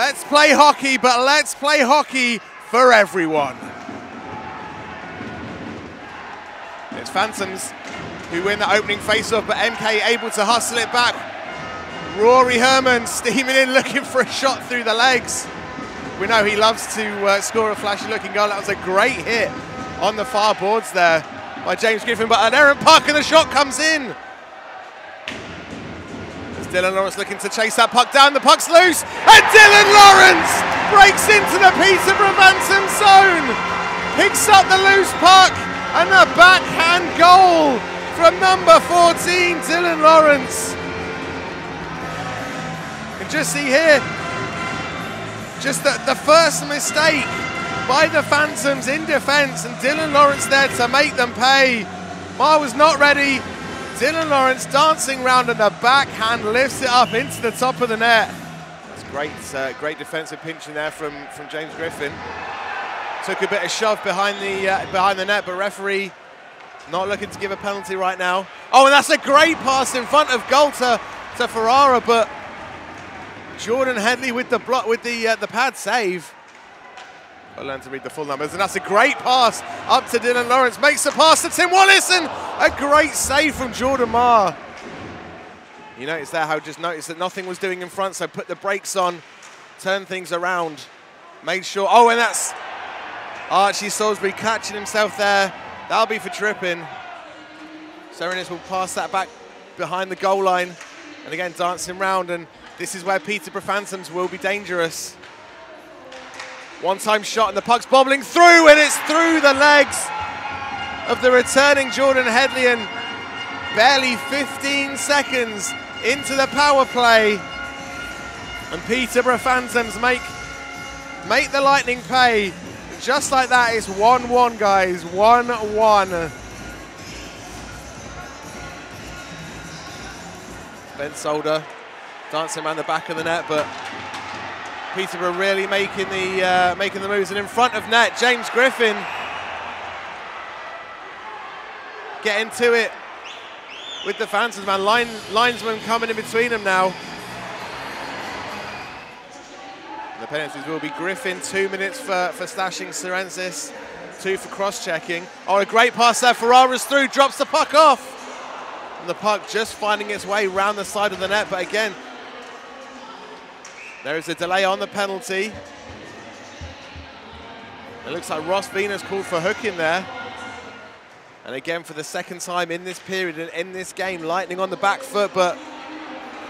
Let's play hockey, but let's play hockey for everyone. It's Phantoms who win the opening face-off, but MK able to hustle it back. Rory Herman steaming in, looking for a shot through the legs. We know he loves to uh, score a flashy-looking goal. That was a great hit on the far boards there by James Griffin, but an Aaron Puck and the shot comes in. Dylan Lawrence looking to chase that puck down, the puck's loose, and Dylan Lawrence breaks into the Peterborough Phantom zone, picks up the loose puck, and a backhand goal from number 14, Dylan Lawrence. And just see here, just the, the first mistake by the Phantoms in defence, and Dylan Lawrence there to make them pay. Marr was not ready. Dylan Lawrence dancing round, and the backhand lifts it up into the top of the net. It's great, uh, great defensive pinching there from, from James Griffin. Took a bit of shove behind the uh, behind the net, but referee not looking to give a penalty right now. Oh, and that's a great pass in front of goal to, to Ferrara, but Jordan Headley with the block with the uh, the pad save. I learned to read the full numbers, and that's a great pass up to Dylan Lawrence. Makes the pass to Tim Wallace, and a great save from Jordan Marr. You notice there how just noticed that nothing was doing in front, so put the brakes on, turn things around, made sure. Oh, and that's Archie Salisbury catching himself there. That'll be for tripping. Serenis will pass that back behind the goal line, and again dancing round, and this is where Peterborough Phantoms will be dangerous. One-time shot and the puck's bobbling through and it's through the legs of the returning Jordan Headley and barely 15 seconds into the power play. And Peterborough Phantoms make, make the Lightning pay. Just like that, it's 1-1, guys, 1-1. Ben Solder dancing around the back of the net, but Peterborough really making the uh, making the moves, and in front of net, James Griffin getting to it with the Phantoms, man. Line, linesman coming in between them now. The penalties will be Griffin, two minutes for, for stashing Serensis, two for cross-checking. Oh, a great pass there, Ferrara's through, drops the puck off. And the puck just finding its way round the side of the net, but again, there is a delay on the penalty. It looks like Ross Venus called for hooking there. And again, for the second time in this period and in this game, Lightning on the back foot, but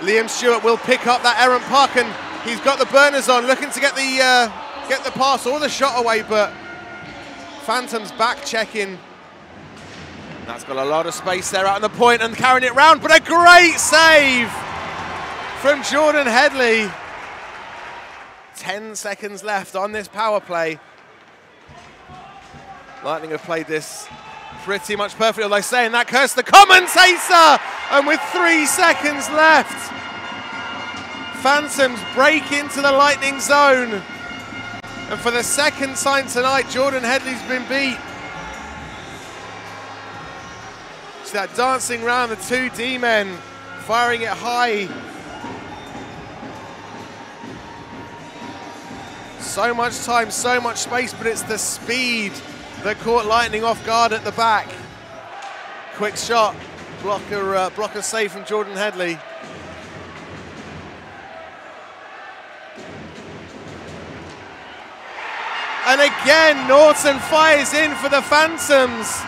Liam Stewart will pick up that errant puck, and he's got the burners on, looking to get the uh, get the pass or the shot away, but Phantom's back checking. That's got a lot of space there out on the point and carrying it round, but a great save from Jordan Headley. 10 seconds left on this power play. Lightning have played this pretty much perfectly, although saying that curse the commentator, and with three seconds left, Phantoms break into the Lightning zone. And for the second time tonight, Jordan Headley's been beat. So that dancing round the two D-men, firing it high. So much time, so much space, but it's the speed that caught Lightning off guard at the back. Quick shot, blocker, uh, blocker save from Jordan Headley. And again, Norton fires in for the Phantoms.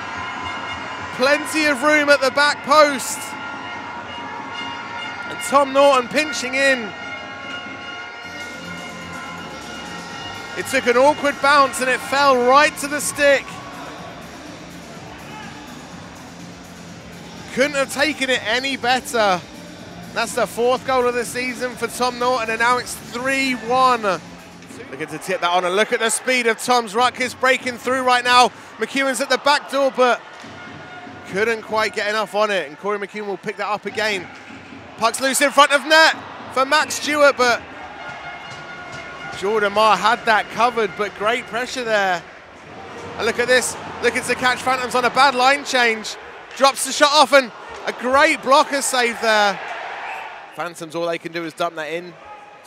Plenty of room at the back post. And Tom Norton pinching in. It took an awkward bounce and it fell right to the stick. Couldn't have taken it any better. That's the fourth goal of the season for Tom Norton, and now it's 3-1. Looking to tip that on, and look at the speed of Tom's Rutgers breaking through right now. McEwen's at the back door, but couldn't quite get enough on it, and Corey McEwen will pick that up again. Puck's loose in front of net for Max Stewart, but Jordan Marr had that covered, but great pressure there. And look at this, looking to catch Phantoms on a bad line change. Drops the shot off and a great blocker save there. Phantoms, all they can do is dump that in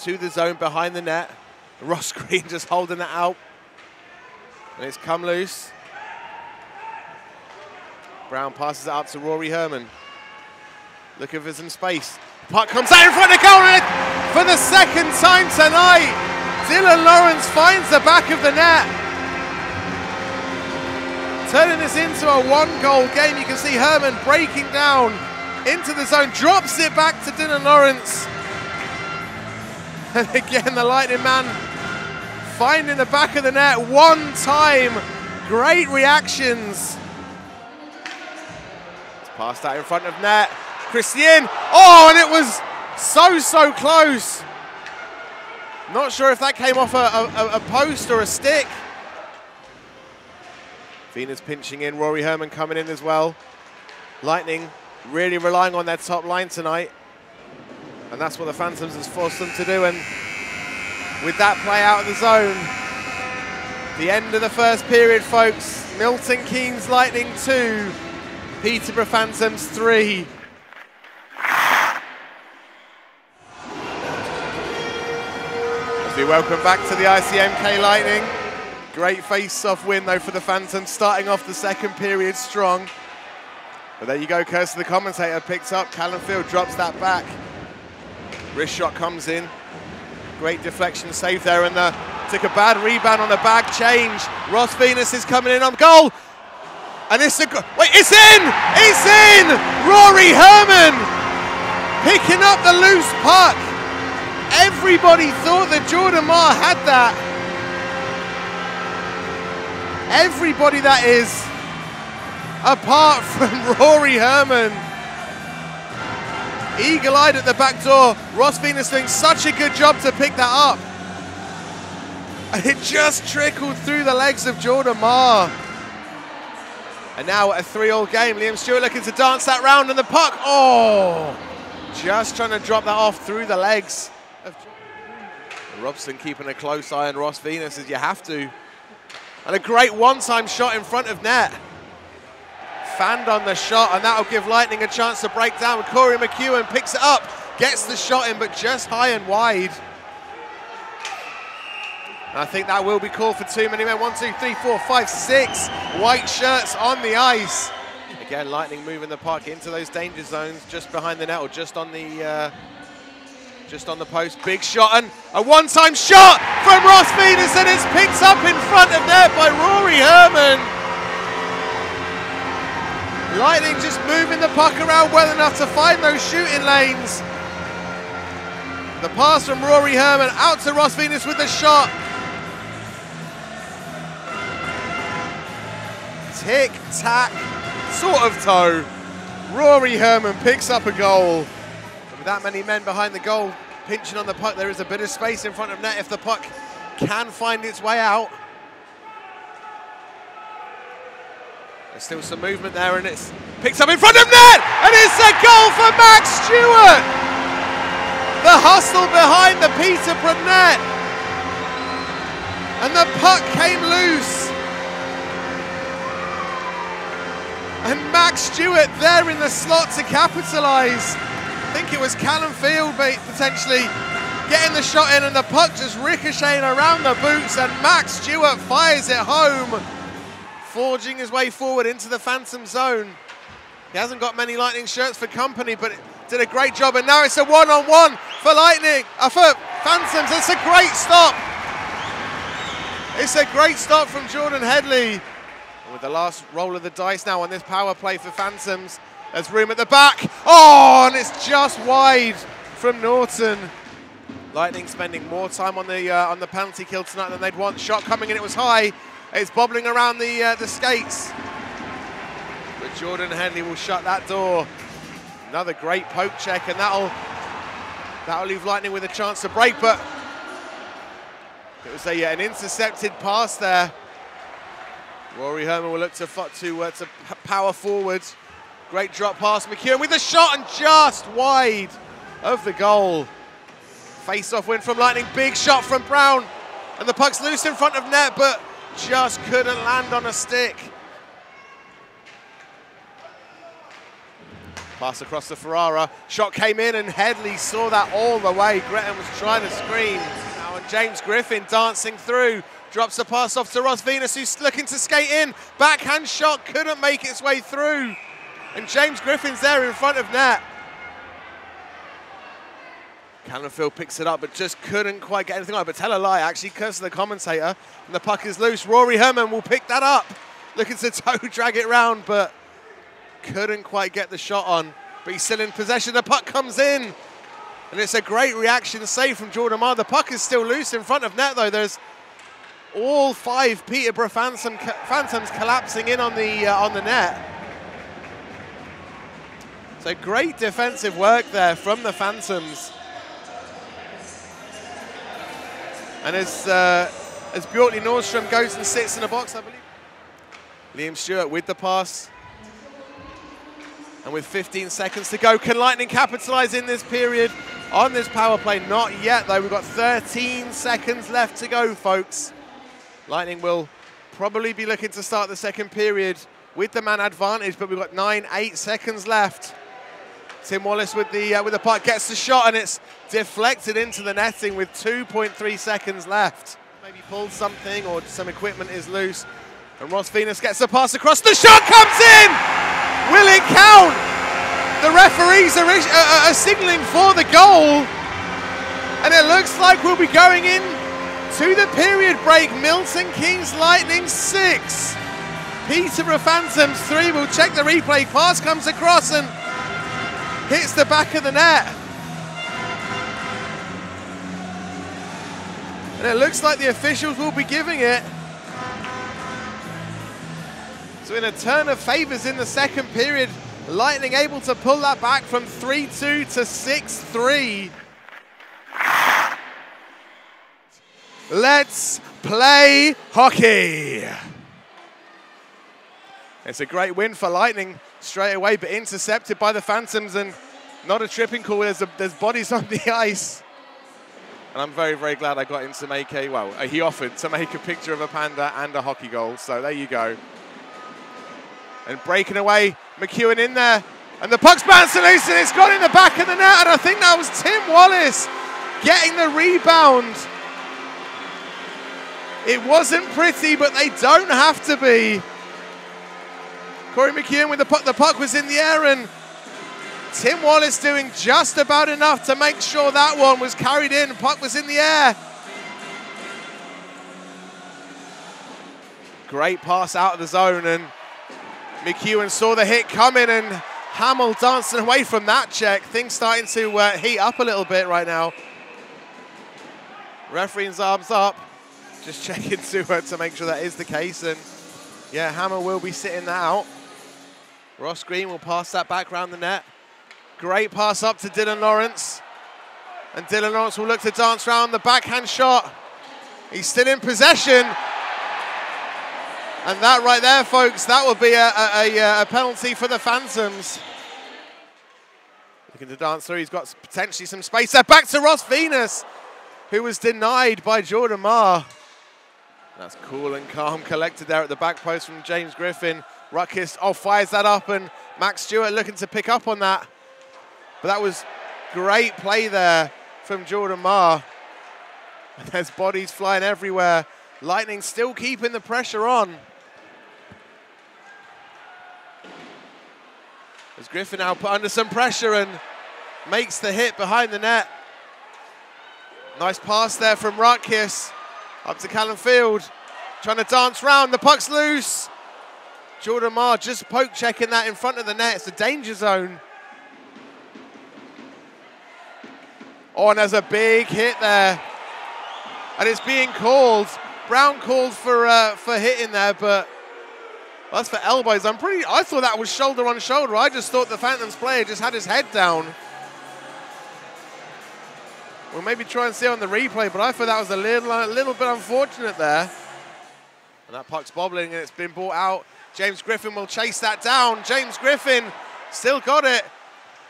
to the zone behind the net. Ross Green just holding that out. And it's come loose. Brown passes it out to Rory Herman. Looking for some space. Puck comes out in front of goal for the second time tonight. Dylan Lawrence finds the back of the net. Turning this into a one-goal game. You can see Herman breaking down into the zone, drops it back to Dylan Lawrence. And again, the Lightning man finding the back of the net one time. Great reactions. It's passed out in front of net. Christian. Oh, and it was so, so close. Not sure if that came off a, a, a post or a stick. Venus pinching in, Rory Herman coming in as well. Lightning really relying on their top line tonight. And that's what the Phantoms has forced them to do. And with that play out of the zone, the end of the first period, folks. Milton Keynes Lightning 2, Peterborough Phantoms 3. We welcome back to the ICMK Lightning. Great face-off win, though, for the Phantoms, starting off the second period strong. But there you go, Kirsten, the commentator picks up. Callum Field drops that back. Wrist shot comes in. Great deflection save there, and the, took a bad rebound on the bag change. Ross Venus is coming in on goal. And it's a, wait, it's in! It's in! Rory Herman picking up the loose puck. Everybody thought that Jordan Marr had that. Everybody that is, apart from Rory Herman. Eagle-eyed at the back door. Ross Venus doing such a good job to pick that up. And it just trickled through the legs of Jordan Marr. And now a 3-all game. Liam Stewart looking to dance that round and the puck. Oh! Just trying to drop that off through the legs. Robson keeping a close eye on Ross Venus as you have to. And a great one-time shot in front of net. Fanned on the shot, and that'll give Lightning a chance to break down. Corey McEwen picks it up, gets the shot in, but just high and wide. I think that will be called for too many men. One, two, three, four, five, six white shirts on the ice. Again, Lightning moving the puck into those danger zones just behind the net or just on the uh, just on the post. Big shot and a one-time shot from Ross Venus and it's picked up in front of net by Rory Herman. Lightning just moving the puck around well enough to find those shooting lanes. The pass from Rory Herman out to Ross Venus with the shot. Tick, tack, sort of toe. Rory Herman picks up a goal. That many men behind the goal, pinching on the puck, there is a bit of space in front of net if the puck can find its way out. There's still some movement there and it's picked up in front of net and it's a goal for Max Stewart. The hustle behind the Peterborough net. And the puck came loose. And Max Stewart there in the slot to capitalise. I think it was Callum Field potentially getting the shot in and the puck just ricocheting around the boots and Max Stewart fires it home, forging his way forward into the Phantom zone. He hasn't got many Lightning shirts for company, but did a great job. And now it's a one-on-one -on -one for Lightning, uh, for Phantoms. It's a great stop. It's a great stop from Jordan Headley. With the last roll of the dice now on this power play for Phantoms, there's room at the back. Oh, and it's just wide from Norton. Lightning spending more time on the uh, on the penalty kill tonight than they'd want. Shot coming in, it was high. It's bobbling around the uh, the skates. But Jordan Headley will shut that door. Another great poke check, and that'll that'll leave Lightning with a chance to break. But it was a, an intercepted pass there. Rory Herman will look to to, uh, to power forward. Great drop pass, McEwen with the shot and just wide of the goal. Face-off win from Lightning, big shot from Brown. And the puck's loose in front of net, but just couldn't land on a stick. Pass across the Ferrara. Shot came in and Headley saw that all the way. Gretton was trying to scream. Now and James Griffin dancing through. Drops the pass off to Ross Venus, who's looking to skate in. Backhand shot couldn't make its way through. And James Griffin's there in front of net. Callum Field picks it up, but just couldn't quite get anything on. But tell a lie, actually, curse the commentator, and the puck is loose. Rory Herman will pick that up, looking to toe drag it round, but couldn't quite get the shot on. But he's still in possession. The puck comes in, and it's a great reaction save from Jordan Marr. The puck is still loose in front of net, though. There's all five Peterborough Phantom, Phantoms collapsing in on the uh, on the net. So great defensive work there from the Phantoms. And as, uh, as Bjortley Nordstrom goes and sits in the box, I believe. Liam Stewart with the pass. And with 15 seconds to go, can Lightning capitalise in this period on this power play? Not yet, though. We've got 13 seconds left to go, folks. Lightning will probably be looking to start the second period with the man advantage, but we've got nine, eight seconds left. Tim Wallace with the uh, with the puck gets the shot and it's deflected into the netting with 2.3 seconds left. Maybe pulled something or some equipment is loose. And Ross Venus gets the pass across. The shot comes in! Will it count? The referees are, uh, are signalling for the goal. And it looks like we'll be going in to the period break. Milton Keynes Lightning 6. Peterborough Phantoms 3. We'll check the replay. Pass comes across and hits the back of the net. And it looks like the officials will be giving it. So in a turn of favours in the second period, Lightning able to pull that back from 3-2 to 6-3. Let's play hockey. It's a great win for Lightning straight away, but intercepted by the Phantoms and not a tripping call. There's, a, there's bodies on the ice. And I'm very, very glad I got him to make a, well, uh, he offered to make a picture of a panda and a hockey goal. So there you go. And breaking away, McEwen in there. And the puck's bouncing loose and it's gone in the back of the net. And I think that was Tim Wallace getting the rebound. It wasn't pretty, but they don't have to be. Corey McEwen with the puck. The puck was in the air, and Tim Wallace doing just about enough to make sure that one was carried in. Puck was in the air. Great pass out of the zone, and McEwen saw the hit coming, and Hamill dancing away from that check. Things starting to uh, heat up a little bit right now. Referee's arms up, just checking to, uh, to make sure that is the case, and yeah, Hamill will be sitting that out. Ross Green will pass that back round the net. Great pass up to Dylan Lawrence. And Dylan Lawrence will look to dance around the backhand shot. He's still in possession. And that right there, folks, that will be a, a, a, penalty for the Phantoms. Looking to dance through, he's got potentially some space there. Back to Ross Venus, who was denied by Jordan Marr. That's cool and calm, collected there at the back post from James Griffin. Ruckus, oh, fires that up, and Max Stewart looking to pick up on that. But that was great play there from Jordan Marr. And there's bodies flying everywhere. Lightning still keeping the pressure on. As Griffin now put under some pressure and makes the hit behind the net. Nice pass there from Ruckus up to Callum Field. Trying to dance round, the puck's loose. Jordan Marr just poke checking that in front of the net. It's a danger zone. Oh, and there's a big hit there. And it's being called. Brown called for uh, for hitting there, but that's for elbows. I'm pretty. I thought that was shoulder on shoulder. I just thought the Phantoms player just had his head down. We'll maybe try and see on the replay, but I thought that was a little, a little bit unfortunate there. And that puck's bobbling and it's been brought out James Griffin will chase that down. James Griffin still got it.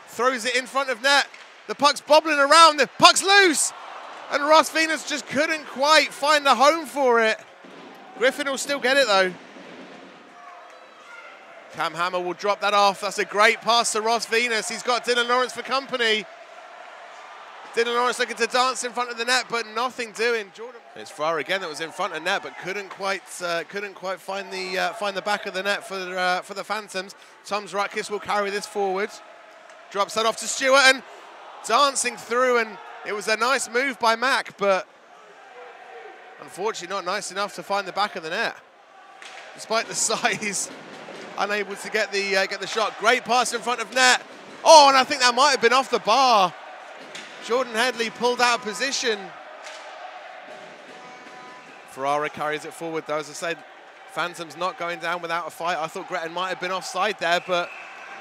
Throws it in front of net. The puck's bobbling around. The puck's loose. And Ross Venus just couldn't quite find a home for it. Griffin will still get it though. Cam Hamill will drop that off. That's a great pass to Ross Venus. He's got Dylan Lawrence for company. Dylan Lawrence looking to dance in front of the net, but nothing doing. Jordan. It's Ferrara again that was in front of net, but couldn't quite uh, couldn't quite find the uh, find the back of the net for uh, for the Phantoms. Tom's Rutkiss will carry this forward. Drops that off to Stewart and dancing through, and it was a nice move by Mac, but unfortunately not nice enough to find the back of the net. Despite the size, unable to get the uh, get the shot. Great pass in front of net. Oh, and I think that might have been off the bar. Jordan Headley pulled out of position. Ferrara carries it forward though. As I said, Phantom's not going down without a fight. I thought Gretton might have been offside there, but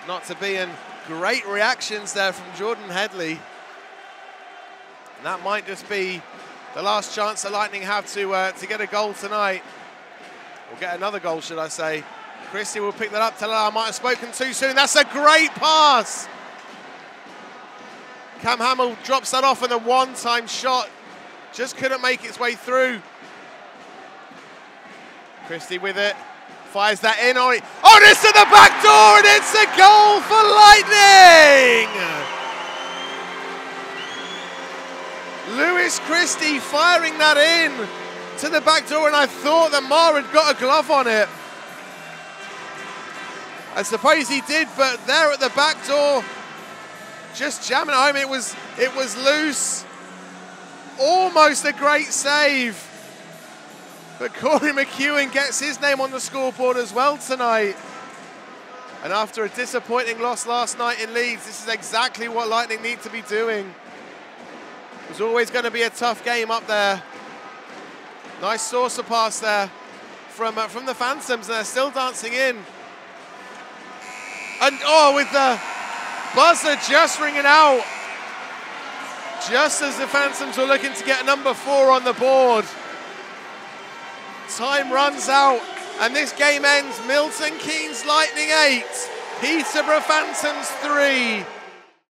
not to be. And great reactions there from Jordan Headley. And that might just be the last chance the Lightning have to, uh, to get a goal tonight. Or get another goal, should I say. Christie will pick that up. I might have spoken too soon. That's a great pass. Cam Hamill drops that off and a one-time shot. Just couldn't make its way through. Christie with it. Fires that in. Oh, oh it's to the back door and it's a goal for Lightning! Lewis Christie firing that in to the back door and I thought that Marr had got a glove on it. I suppose he did, but there at the back door, just jamming home. It was it was loose. Almost a great save. But Corey McEwen gets his name on the scoreboard as well tonight. And after a disappointing loss last night in Leeds, this is exactly what Lightning need to be doing. Was always going to be a tough game up there. Nice saucer pass there from, uh, from the Phantoms, and they're still dancing in. And oh, with the buzzer just ringing out. Just as the Phantoms were looking to get number four on the board. Time runs out, and this game ends. Milton Keynes Lightning 8, Peterborough Phantoms 3.